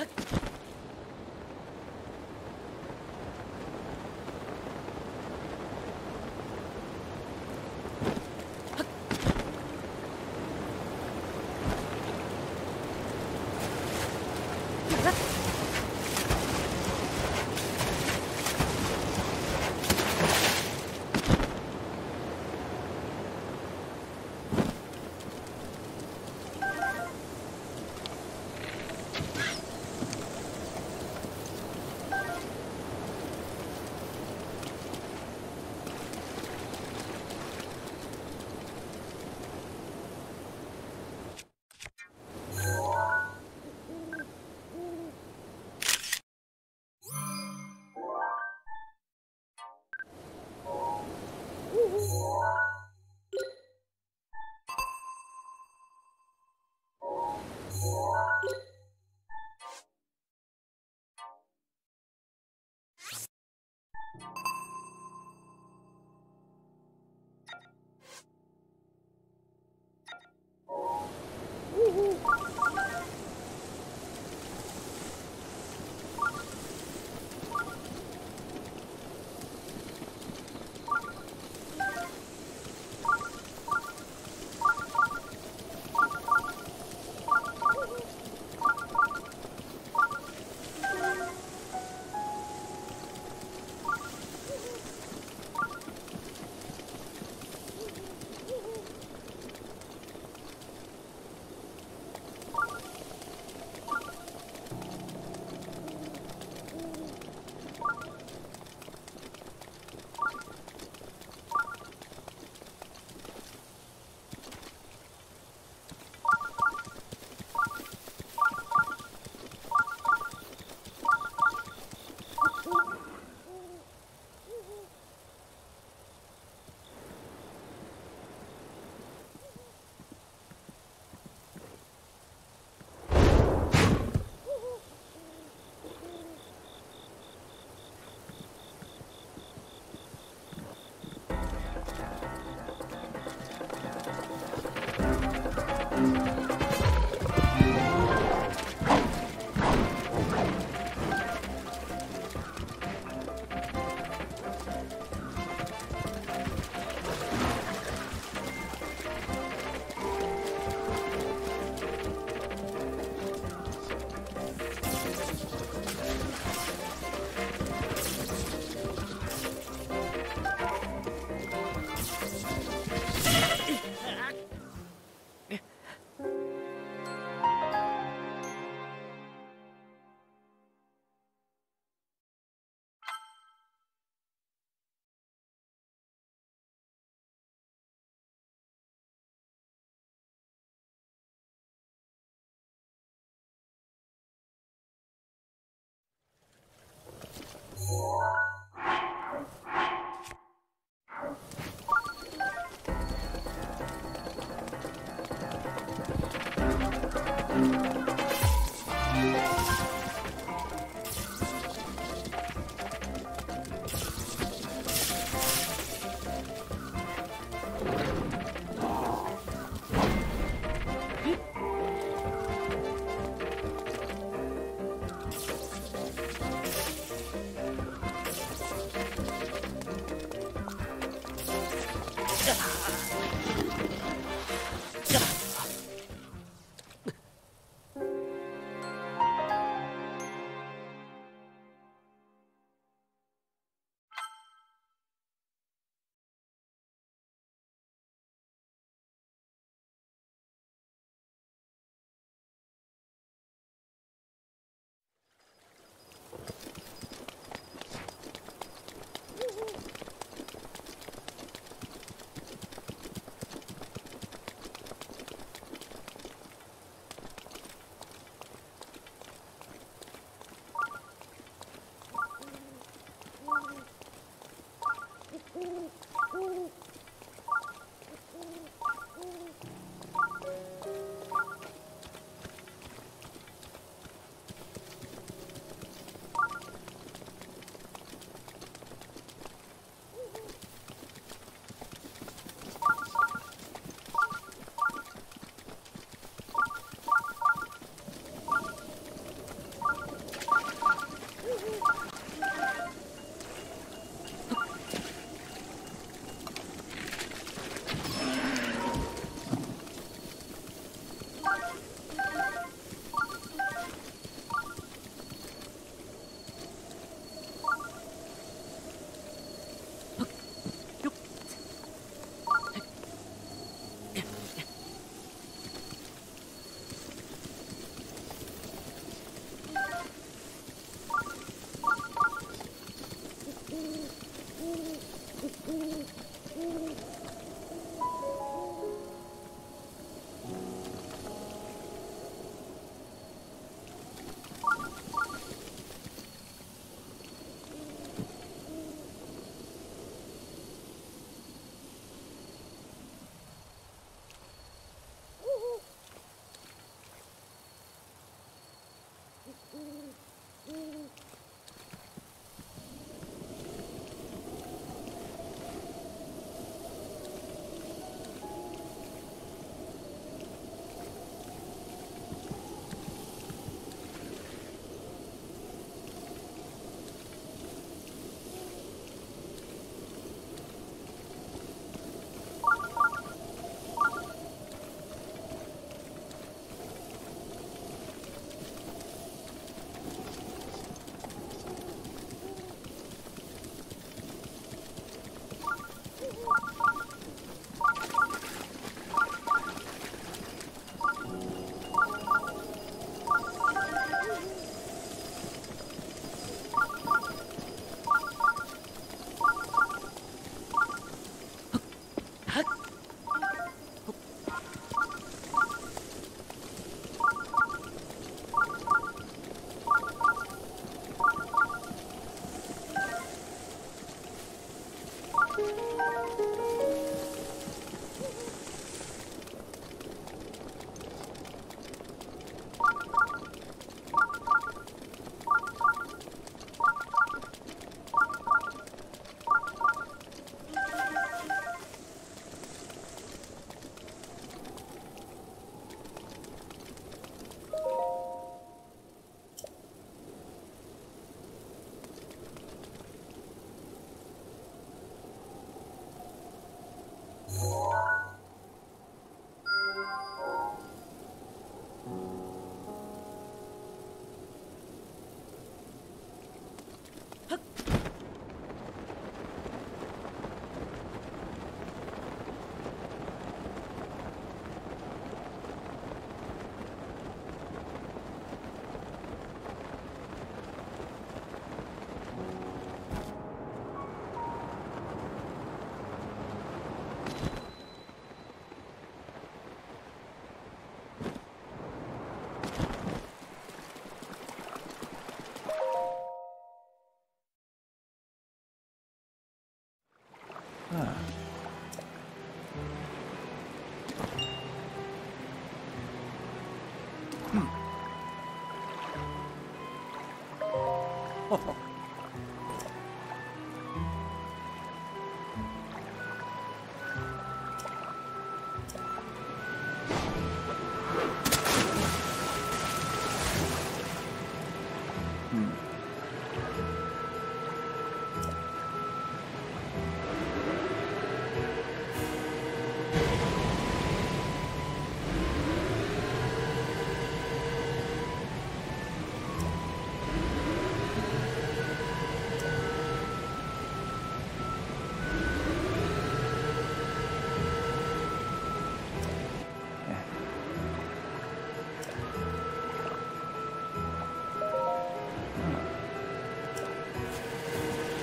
Huh?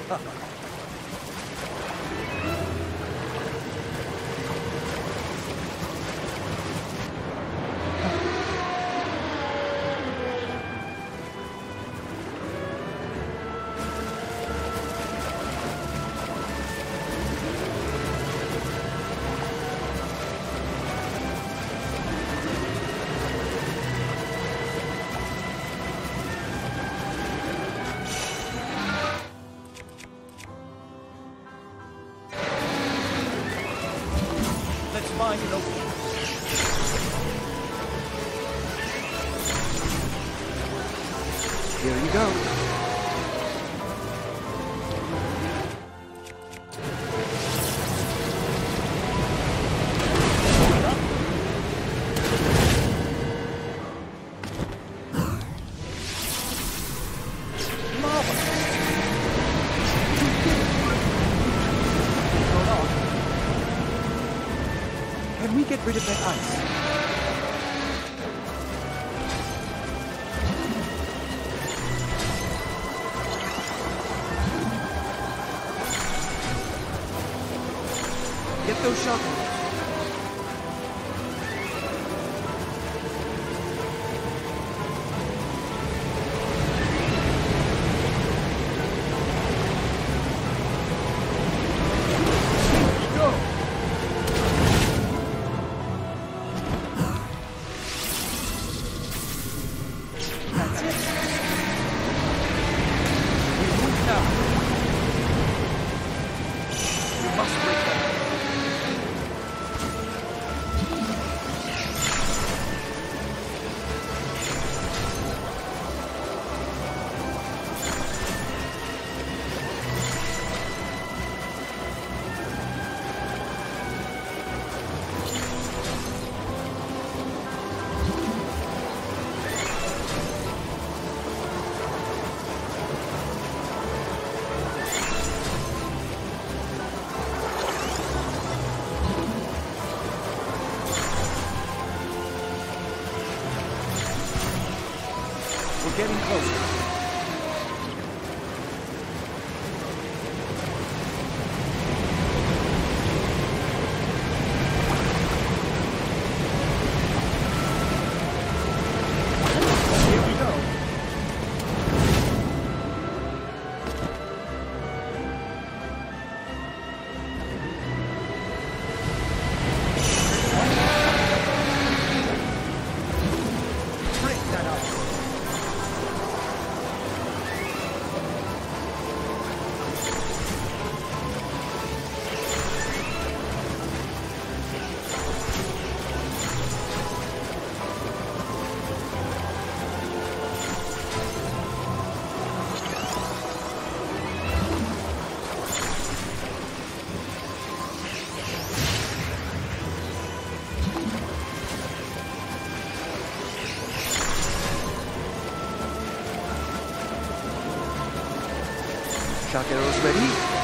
あ。Here you go. Photoshop getting closer. Shot there, Rosemary.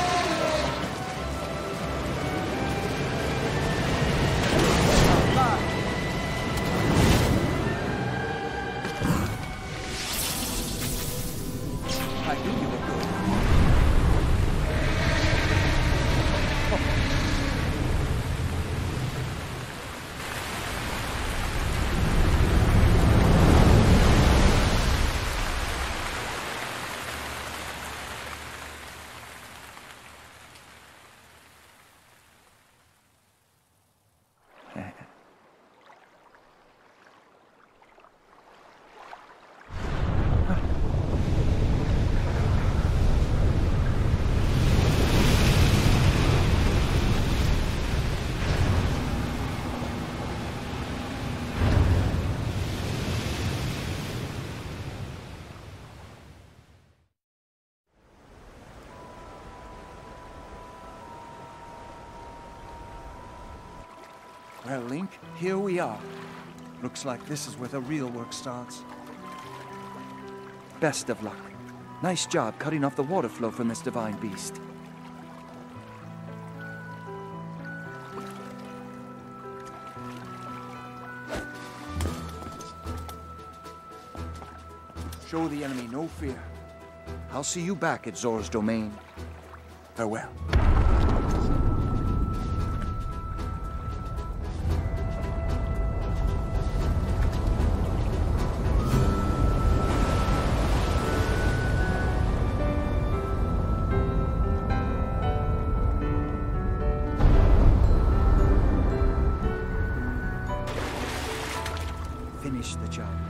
Link, here we are. Looks like this is where the real work starts. Best of luck. Nice job cutting off the water flow from this divine beast. Show the enemy no fear. I'll see you back at Zora's domain. Farewell. Finish the job.